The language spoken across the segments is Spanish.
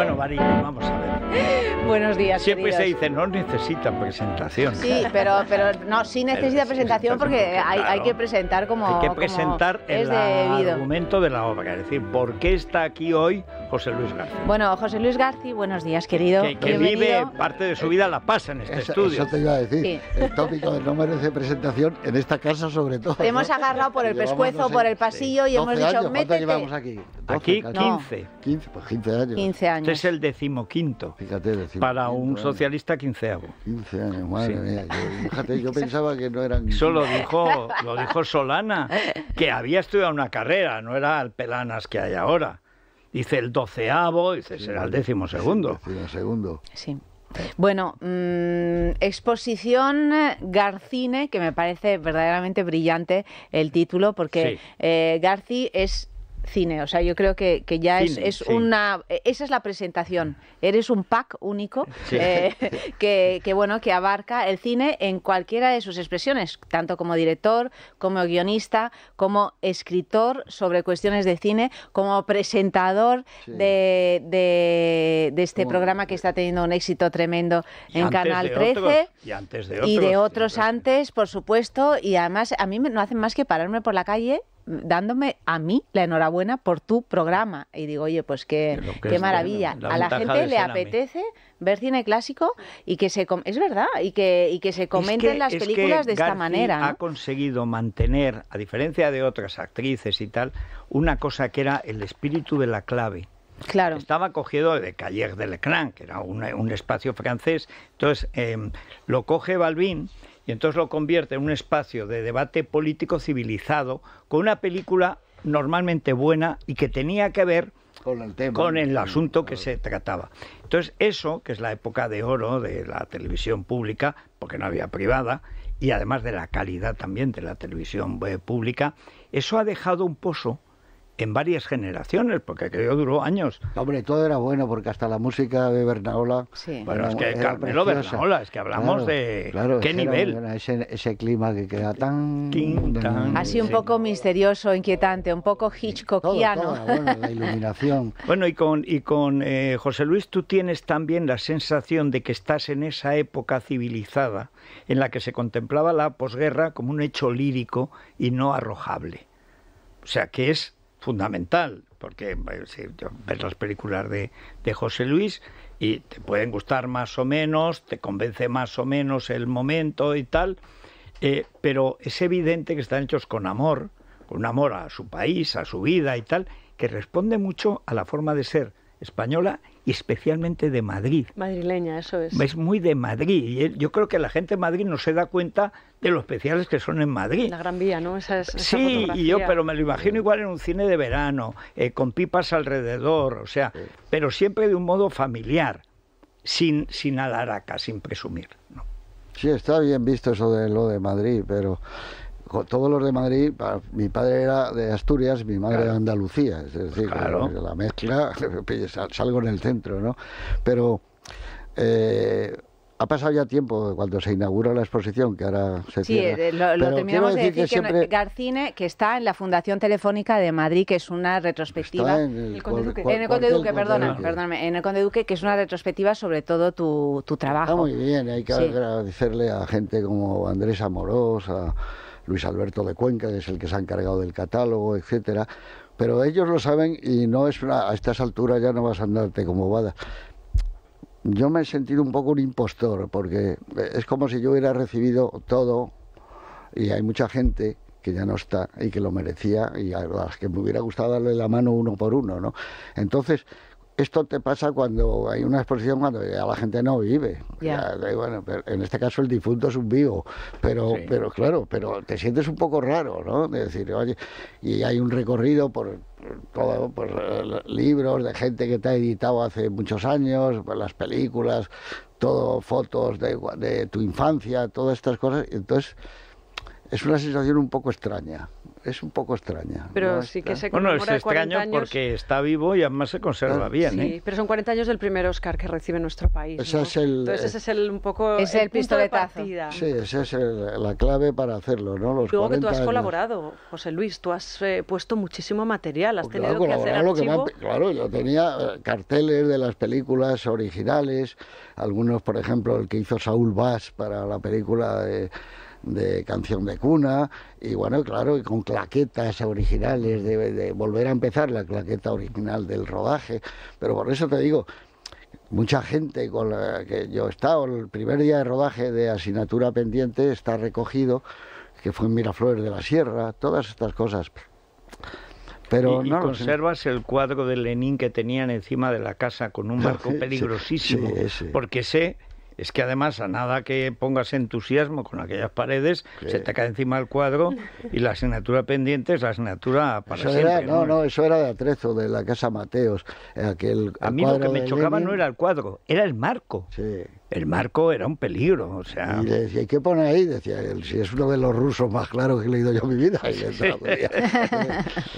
Bueno, Marina, vamos a ver. Buenos días. Siempre se queridos. dice, no necesita presentación. Sí, pero, pero no, sí necesita Sí, presentación porque hay, hay que presentar como. Hay que presentar es el debido. argumento de la obra, es decir, ¿por qué está aquí hoy José Luis García? Bueno, José Luis García, buenos días, querido. que que vive parte de su vida la pasa en este Eso, estudio. eso te iba a decir. Sí. El tópico de no merece presentación en esta casa sobre todo. Te hemos agarrado por el Llevamos, pescuezo, no sé, por el pasillo y 12 hemos dicho, años, ¿cuánto métete. llevamos aquí? 12 Aquí casi. No. 15. 15, pues 15 años. 15 años. Este es el decimoquinto. Fíjate, decimos Para 15 un años. socialista quinceavo. 15 años, madre Sí. mía. Yo, fíjate, yo pensaba que no eran. Eso lo dijo, lo dijo Solana, que había estudiado una carrera, no era el pelanas que hay ahora. Dice el doceavo, dice será el décimo segundo. segundo. Sí. Bueno, mm, exposición eh, Garcine, que me parece verdaderamente brillante el título, porque Sí. eh, Garci es cine, o sea, yo creo que, que ya es, Cine, es sí. una, eh, esa es la presentación, eres un pack único Sí. eh, que, que, bueno, que abarca el cine en cualquiera de sus expresiones, tanto como director, como guionista, como escritor sobre cuestiones de cine, como presentador Sí. de, de, de este programa que está teniendo un éxito tremendo en Canal de 13 otros, y antes de y de otros, otros antes, por supuesto, y además a mí me- no hacen más que pararme por la calle dándome a mí la enhorabuena por tu programa y digo, oye, pues qué, que qué maravilla. la a la gente le apetece ver cine clásico y que se es verdad y que y que se comenten Es que- las es que películas de esta manera. Ha ¿no? conseguido mantener, a diferencia de otras actrices y tal, una cosa que era el espíritu de la clave. Claro. Estaba cogido de Cahiers de l'Écran, que era una- un espacio francés. Entonces em, lo coge Balbín y entonces lo convierte en un espacio de debate político civilizado con una película normalmente buena y que tenía que ver Con el tema. con el asunto que se trataba. Entonces, eso, que es la época de oro de la televisión pública, porque no había privada, y además de la calidad también de la televisión eh, pública, eso ha dejado un pozo en varias generaciones, porque aquello duró años. Hombre, todo era bueno porque hasta la música de Bernaola. Sí. Bueno, es que era Carmelo preciosa. Bernaola, es que hablamos Claro, de claro, qué era nivel. buena, ese, ese clima que queda tan. Tan. Así un Sí. poco misterioso, inquietante, un poco hitchcockiano. todo era bueno, la iluminación. Bueno, y con, y con eh, José Luis tú tienes también la sensación de que estás en esa época civilizada en la que se contemplaba la posguerra como un hecho lírico y no arrojable. O sea, que es fundamental, porque eh, si yo- ves las películas de, de José Luis y te pueden gustar más o menos, te convence más o menos el momento y tal, eh, pero es evidente que están hechos con amor, con un amor a su país, a su vida y tal, que responde mucho a la forma de ser española y especialmente de Madrid. Madrileña, eso es. Es muy de Madrid y yo creo que la gente de Madrid no se da cuenta de lo especiales que son en Madrid. La Gran Vía, ¿no? Esa, es- esa Sí, y yo, pero me lo imagino igual en un cine de verano, eh, con pipas alrededor, o sea, pero siempre de un modo familiar, sin, sin alaraca, sin presumir. ¿no? Sí, está bien visto eso de lo de Madrid, pero todos los de Madrid, mi padre era de Asturias, mi madre Claro. de Andalucía, es decir, que Claro. la mezcla, sal- salgo en el centro, ¿no? Pero eh, ha pasado ya tiempo cuando se inaugura la exposición, que ahora se Sí, cierra. eh, lo, terminamos de quiero decir que, que siempre Garcine, que está en la Fundación Telefónica de Madrid, que es una retrospectiva. está en el, El Conde Duque. En el Conde Duque, perdona, perdóname, en el Conde Duque, que es una retrospectiva sobre todo tu, tu Está trabajo. muy bien, hay que Sí. agradecerle a gente como Andrés Amorós, a Luis Alberto de Cuenca, que es el que se ha encargado del catálogo, etcétera. Pero ellos lo saben y no es una, a estas alturas ya no vas a andarte como bada. Yo me he sentido un poco un impostor, porque es como si yo hubiera recibido todo y hay mucha gente que ya no está y que lo merecía y a las que me hubiera gustado darle la mano uno por uno, ¿no? Entonces, esto te pasa cuando hay una exposición cuando ya la gente no vive. Ya, bueno, pero en este caso el difunto es un vivo, pero, Sí. pero claro, pero te sientes un poco raro, ¿no? De decir, oye, y hay un recorrido por por todo, por eh, libros de gente que te ha editado hace muchos años, por las películas, todo, fotos de, de tu infancia, todas estas cosas. Entonces, es una sensación un poco extraña. Es un poco extraña. Pero sí que se Bueno, es extraño porque está vivo y además se conserva bien. Sí, ¿eh? pero son 40 años del primer Oscar que recibe nuestro país. Ese es el, Entonces ese es el un poco es el, pistoletazo. Sí, esa es la clave para hacerlo, ¿no? Los Luego que tú has años. colaborado, José Luis, tú has eh, puesto muchísimo material, has Pues tenido claro, que hacer lo que han- claro, yo tenía eh, carteles de las películas originales, algunos, por ejemplo, el que hizo Saúl Bass para la película de, de Canción de Cuna, y bueno, claro, y con claquetas originales, de, de volver a empezar la claqueta original del rodaje, pero por eso te digo, mucha gente con la que yo he estado, el primer día de rodaje de asignatura pendiente está recogido, que fue en Miraflores de la Sierra, todas estas cosas. Pero y, no conservas el cuadro de Lenin que tenían encima de la casa con un marco Sí, peligrosísimo. sí, sí. Porque sé, es que además a nada que pongas entusiasmo con aquellas paredes, Sí. se te cae encima el cuadro y la asignatura pendiente es la asignatura para Eso siempre. era, no, no, eso era de Atrezo, de la Casa Mateos. Aquel, A mí lo que me chocaba Lenin. no era el cuadro, era el marco. Sí. El marco era un peligro, o sea... Y le decía, ¿y qué pone ahí? Decía él, si es uno de los rusos más claros que he leído yo en mi vida. Y le traducía.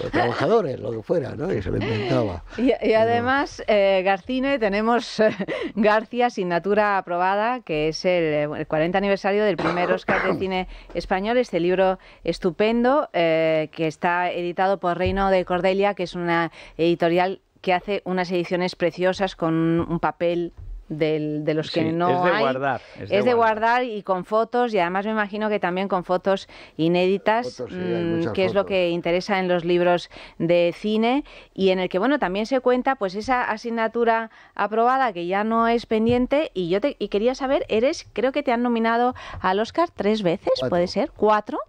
los trabajadores, lo que fuera, ¿no? Y se lo inventaba. Y, y además, eh, Garcine, tenemos eh, García, asignatura aprobada, que es el, eh, el 40 aniversario del primer Oscar de cine español, este libro estupendo, eh, que está editado por Reino de Cordelia, que es una editorial que hace unas ediciones preciosas con un papel del- de los que Sí, no es de hay. guardar, es de guardar. guardar. y con fotos, y además me imagino que también con fotos inéditas, Fotos, sí, hay mm, que es lo que interesa en los libros de cine y en el que bueno también se cuenta pues esa asignatura aprobada que ya no es pendiente y yo te y quería saber eres creo que te han nominado al Oscar tres veces Cuatro. puede ser cuatro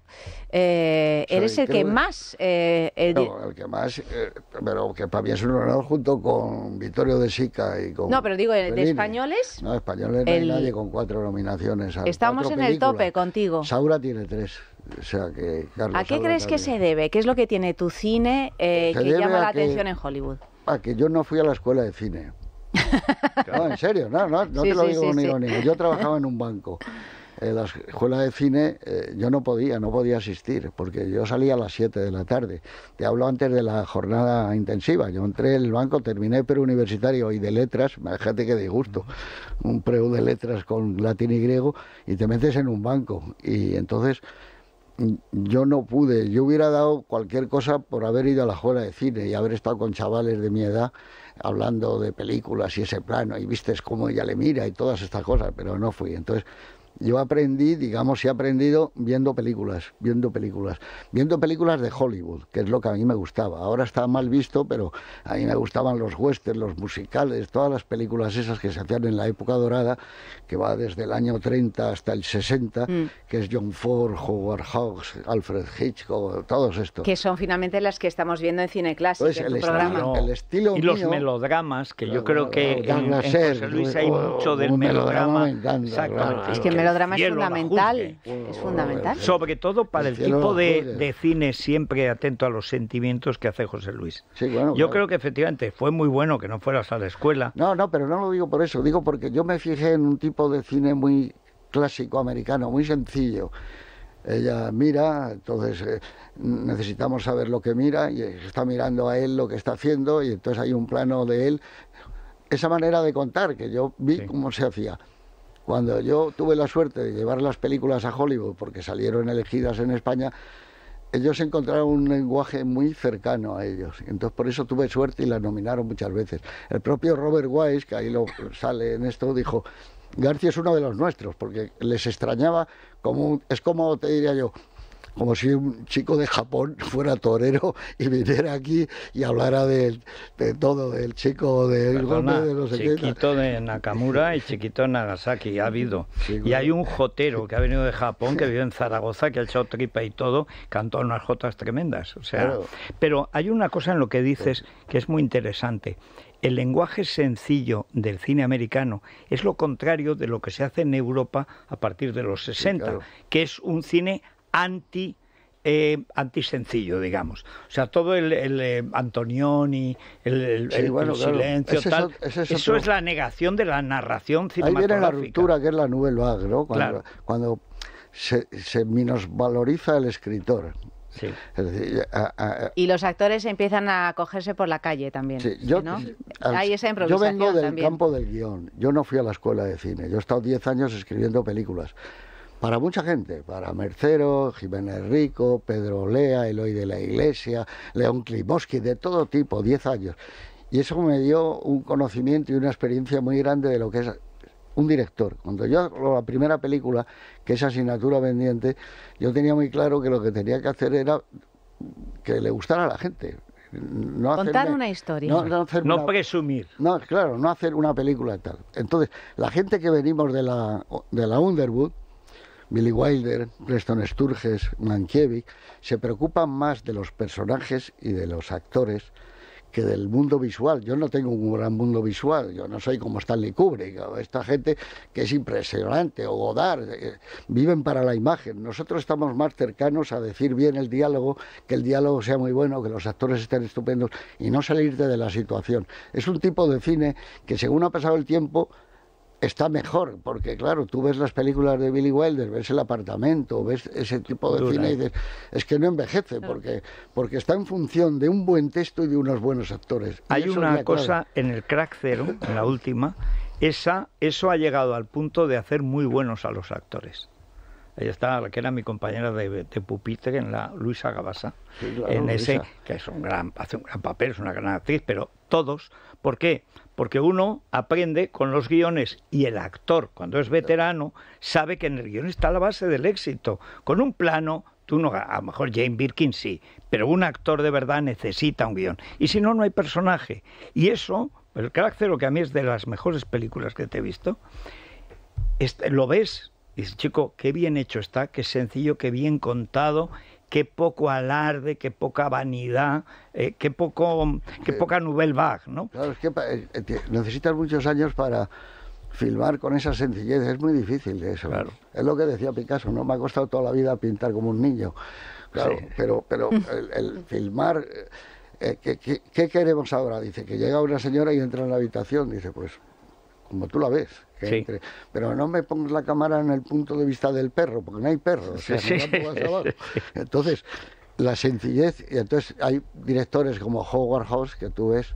Eh, eres el que más eh, el No, el que más, eh, pero que para mí es un honor junto con Vittorio de Sica y con. No, pero digo, de españoles, No, españoles no hay nadie con cuatro nominaciones. a estamos cuatro en el tope contigo Saura tiene tres. O sea que Carlos ¿A qué Saura crees que se debe? ¿Qué es lo que tiene tu cine eh, que llama a la que- atención en Hollywood? Ah, que yo no fui a la escuela de cine. No, en serio, no, no, no Sí, te lo sí, digo sí, sí. ironía. Yo trabajaba en un banco. En la escuela de cine eh, yo no podía, no podía asistir, porque yo salía a las 7 de la tarde. Te hablo antes de la jornada intensiva. Yo entré en el banco, terminé preuniversitario y de letras, imagínate qué disgusto, un preu de letras con latín y griego, y te metes en un banco. Y entonces yo no pude, yo hubiera dado cualquier cosa por haber ido a la escuela de cine y haber estado con chavales de mi edad hablando de películas y ese plano y vistes cómo ella le mira y todas estas cosas, pero no fui. Entonces yo aprendí, digamos, he aprendido viendo películas, viendo películas, viendo películas de Hollywood, que es lo que a mí me gustaba. Ahora está mal visto, pero a mí me gustaban los westerns, los musicales, todas las películas esas que se hacían en la época dorada, que va desde el año 30 hasta el 60, Mm. que es John Ford, Howard Hawks, Alfred Hitchcock, todos estos. Que son finalmente las que estamos viendo en Cine Clásico, Pues en el tu estilo- programa. el estilo y los mío- melodramas, que yo creo que en, en José Luis hay o- mucho del melodrama melodrama. me encanta, Exactamente. claro. Es que el melodrama es fundamental. juzgue. Es fundamental. Sobre todo para el tipo de, cine siempre atento a los sentimientos que hace José Luis. Sí, bueno, Yo claro. creo que efectivamente fue muy bueno que no fueras a la escuela. No, no, pero no lo digo por eso, digo porque yo me fijé en un tipo de cine muy clásico americano, muy sencillo. Ella mira, entonces eh, necesitamos saber lo que mira y está mirando a él lo que está haciendo y entonces hay un plano de él. Esa manera de contar que yo vi Sí. cómo se hacía. Cuando yo tuve la suerte de llevar las películas a Hollywood, porque salieron elegidas en España, ellos encontraron un lenguaje muy cercano a ellos. Entonces, por eso tuve suerte y la nominaron muchas veces. El propio Robert Wise, que ahí lo sale en esto, dijo, García es uno de los nuestros, porque les extrañaba como, es como te diría yo, como si un chico de Japón fuera torero y viniera aquí y hablara de, de todo, del chico del Perdona, golpe de los 70. chiquito de Nakamura y chiquito de Nagasaki, ha habido. Sí, y hay un jotero que ha venido de Japón, que vive en Zaragoza, que ha echado tripa y todo, cantó unas jotas tremendas. O sea, Claro. Pero hay una cosa en lo que dices que es muy interesante. El lenguaje sencillo del cine americano es lo contrario de lo que se hace en Europa a partir de los 60, claro. que es un cine anti eh, antisencillo, digamos. O sea, todo el, el, eh, Antonioni, el, el- Sí, el- bueno, el claro. silencio, Ese tal, ese es eso otro- es la negación de la narración Ahí viene cinematográfica. la ruptura, que es la nouvelle vague, ¿no? Cuando, Claro. cuando se, se minusvaloriza el escritor. y los actores empiezan a cogerse por la calle también. yo, Hay esa improvisación Yo vengo del campo del guion. Yo no fui a la escuela de cine. Yo he estado 10 años escribiendo películas. Para mucha gente, para Mercero, Jiménez Rico, Pedro Lea, Eloy de la Iglesia, León Klimoski, de todo tipo, 10 años. Y eso me dio un conocimiento y una experiencia muy grande de lo que es un director. Cuando yo hago la primera película, que es asignatura pendiente, yo tenía muy claro que lo que tenía que hacer era que le gustara a la gente. No Contar una historia. No, presumir. No, claro, no hacer una película tal. Entonces, la gente que venimos de la, de la Underwood, Billy Wilder, Preston Sturges, Mankiewicz, se preocupan más de los personajes y de los actores que del mundo visual. Yo no tengo un gran mundo visual, yo no soy como Stanley Kubrick, o esta gente que es impresionante, o Godard, eh, viven para la imagen. Nosotros estamos más cercanos a decir bien el diálogo, que el diálogo sea muy bueno, que los actores estén estupendos y no salirte de la situación. Es un tipo de cine que según ha pasado el tiempo está mejor, porque claro, tú ves las películas de Billy Wilder, ves el apartamento, ves ese tipo de cine y dices, es que no envejece, porque, porque está en función de un buen texto y de unos buenos actores. Hay una cosa en el crack cero, en la última, esa, eso ha llegado al punto de hacer muy buenos a los actores. Ella está, la que era mi compañera de, de pupitre en la Luisa Gabasa, en ese, que es un gran, hace un gran papel, es una gran actriz, pero todos, ¿por qué? Porque uno aprende con los guiones y el actor, cuando es veterano, sabe que en el guion está la base del éxito. Con un plano, tú no, a lo mejor Jane Birkin sí, pero un actor de verdad necesita un guion. Y si no, no hay personaje. Y eso, el carácter, lo que a mí es de las mejores películas que te he visto, lo ves Dice, chico, qué bien hecho está, qué sencillo, qué bien contado, qué poco alarde, qué poca vanidad, eh, qué poco, qué poca nouvelle vague, ¿no? Claro, es que eh, eh, necesitas muchos años para filmar con esa sencillez, es muy difícil eso. Claro. Es lo que decía Picasso, no me ha costado toda la vida pintar como un niño. Claro, pero, pero el, filmar, ¿qué, qué queremos ahora? Dice que llega una señora y entra en la habitación, dice, pues como tú la ves. Pero no me pongas la cámara en el punto de vista del perro, porque no hay perro. Entonces, la sencillez, y entonces hay directores como Howard House que tú ves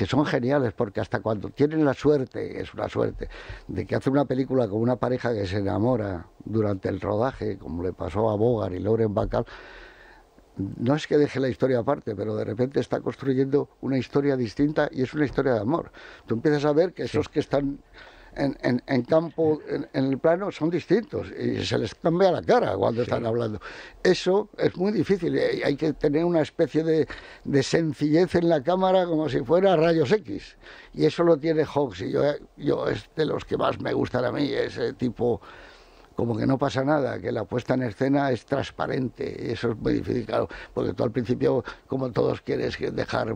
que son geniales porque hasta cuando tienen la suerte, es una suerte, de que hace una película con una pareja que se enamora durante el rodaje, como le pasó a Bogart y Lauren Bacall, no es que deje la historia aparte, pero de repente está construyendo una historia distinta y es una historia de amor. Tú empiezas a ver que esos que están en, en, campo, en, el plano, son distintos y se les cambia la cara cuando están hablando. Eso es muy difícil, hay, hay que tener una especie de, de, sencillez en la cámara como si fuera rayos X. Y eso lo tiene Hawks y yo, yo es de los que más me gustan a mí, ese tipo como que no pasa nada, que la puesta en escena es transparente, y eso es muy difícil, claro, porque tú al principio, como todos quieres dejar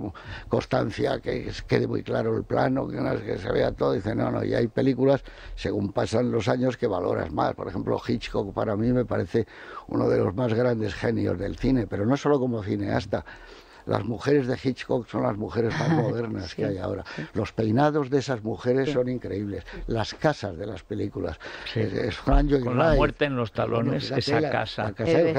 constancia, que quede muy claro el plano, que, se vea todo, dice, no, no, y hay películas, según pasan los años, que valoras más, por ejemplo, Hitchcock para mí me parece uno de los más grandes genios del cine, pero no solo como cineasta, las mujeres de Hitchcock son las mujeres más modernas que hay ahora. Los peinados de esas mujeres son increíbles. Las casas de las películas. Es, Con la muerte en los talones, esa casa. La casa de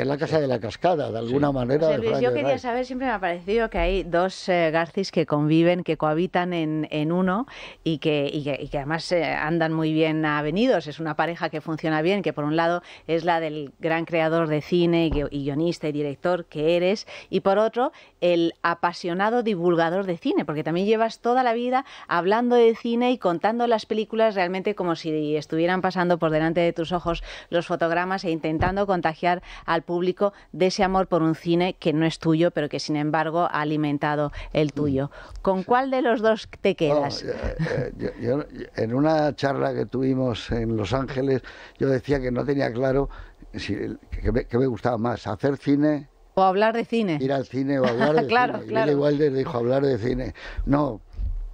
es la casa de la cascada, de alguna manera. yo quería saber, siempre me ha parecido que hay dos eh, Garcis que conviven, que cohabitan en, en uno y que, y que, además eh, andan muy bien avenidos. Es una pareja que funciona bien, que por un lado es la del gran creador de cine y guionista y director que eres, y por otro otro, el apasionado divulgador de cine, porque también llevas toda la vida hablando de cine y contando las películas realmente como si estuvieran pasando por delante de tus ojos los fotogramas e intentando contagiar al público de ese amor por un cine que no es tuyo, pero que sin embargo ha alimentado el tuyo. ¿Con cuál de los dos te quedas? Eh, eh, en una charla que tuvimos en Los Ángeles, yo decía que no tenía claro si, que me gustaba más, hacer cine o hablar de cine. Ir al cine o hablar de claro, cine. Claro. Wilder dijo hablar de cine. No,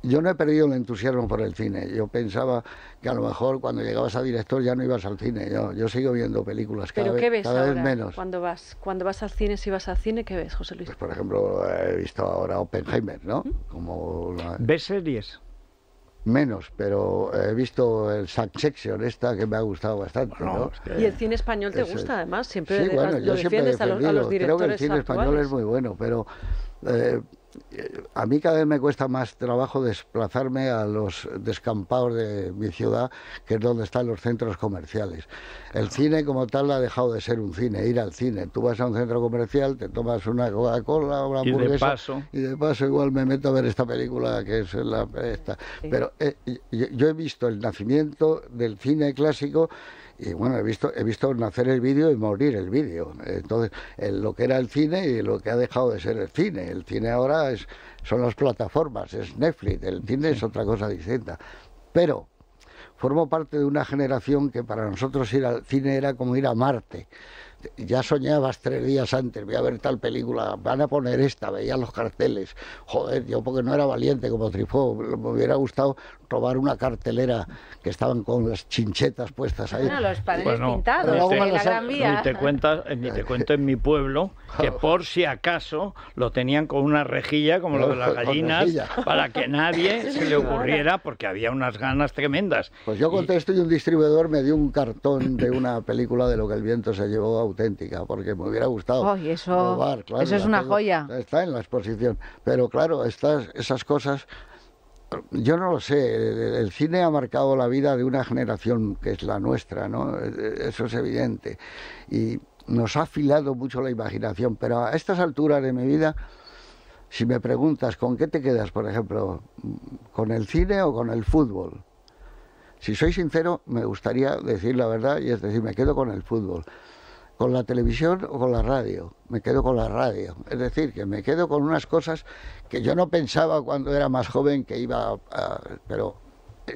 yo no he perdido el entusiasmo por el cine. Yo pensaba que a lo mejor cuando llegabas a director ya no ibas al cine. Yo, yo sigo viendo películas cada, ¿Pero qué ves cada ahora? vez menos. Cuando vas, cuando vas al cine, si vas al cine, ¿qué ves, José Luis? Pues por ejemplo, he visto ahora Oppenheimer, ¿no? Como ¿Ves series? Menos, pero he visto el Succession esta que me ha gustado bastante. ¿no? Y el cine español te gusta además, siempre sí, bueno, lo defiendes a, los, a los, directores Creo que el cine español es muy bueno, pero eh, a mí cada vez me cuesta más trabajo desplazarme a los descampados de mi ciudad, que es donde están los centros comerciales. El cine como tal ha dejado de ser un cine, ir al cine. Tú vas a un centro comercial, te tomas una Coca-Cola, una hamburguesa... Y de paso... Y de paso igual me meto a ver esta película que es la... Esta. Pero eh, yo he visto el nacimiento del cine clásico y bueno, he visto, he visto nacer el vídeo y morir el vídeo. Entonces, lo que era el cine y lo que ha dejado de ser el cine. El cine ahora es, son las plataformas, es Netflix, el cine es otra cosa distinta. Pero formo parte de una generación que para nosotros ir al cine era como ir a Marte ya soñabas tres días antes, voy a ver tal película, van a poner esta, veía los carteles. Joder, yo porque no era valiente como Trifó, me hubiera gustado robar una cartelera que estaban con las chinchetas puestas ahí. Bueno, los paneles pintados en la Gran Vía. Ni te, cuentas, ni te cuento en mi pueblo que por si acaso lo tenían con una rejilla como lo de las gallinas para que nadie se le ocurriera porque había unas ganas tremendas. Pues yo contesto y un distribuidor me dio un cartón de una película de lo que el viento se llevó auténtica porque me hubiera gustado eso, eso es una joya. Está en la exposición. Pero claro, estas, esas cosas yo no lo sé, el, cine ha marcado la vida de una generación que es la nuestra, ¿no? Eso es evidente. Y nos ha afilado mucho la imaginación, pero a estas alturas de mi vida, si me preguntas con qué te quedas, por ejemplo, con el cine o con el fútbol, si soy sincero, me gustaría decir la verdad y es decir, me quedo con el fútbol con la televisión o con la radio. Me quedo con la radio. Es decir, que me quedo con unas cosas que yo no pensaba cuando era más joven que iba a... Pero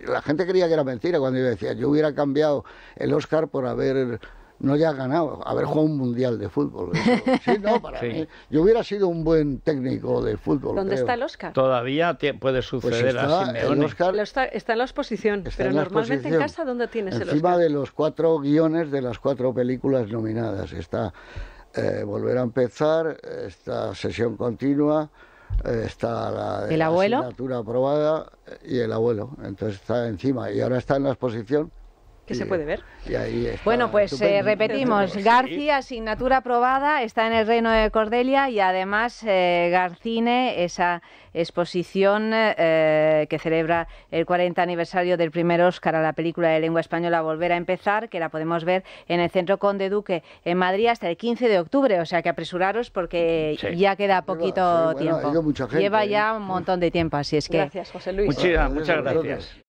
la gente creía que era mentira cuando yo decía, yo hubiera cambiado el Oscar por haber no ya ha ganado, haber jugado un mundial de fútbol. Sí, no, para mí. Yo hubiera sido un buen técnico de fútbol. ¿Dónde está el Oscar? Todavía puede pues suceder así. El Oscar está, en la exposición, pero normalmente en casa, ¿dónde tienes el Oscar? Encima de los cuatro guiones de las cuatro películas nominadas. Está eh, Volver a empezar, esta sesión continua. Eh, está la, ¿El abuelo? asignatura aprobada y el abuelo. Entonces está encima y ahora está en la exposición que se puede ver. bueno, pues eh, repetimos, García, asignatura aprobada, está en el Reino de Cordelia y además eh, Garcine, esa exposición eh, que celebra el 40 aniversario del primer Oscar a la película de lengua española Volver a empezar, que la podemos ver en el Centro Conde Duque en Madrid hasta el 15 de octubre, o sea que apresuraros porque ya queda poquito tiempo. Lleva ya un montón de tiempo, así es que... Gracias, José Luis. muchas gracias.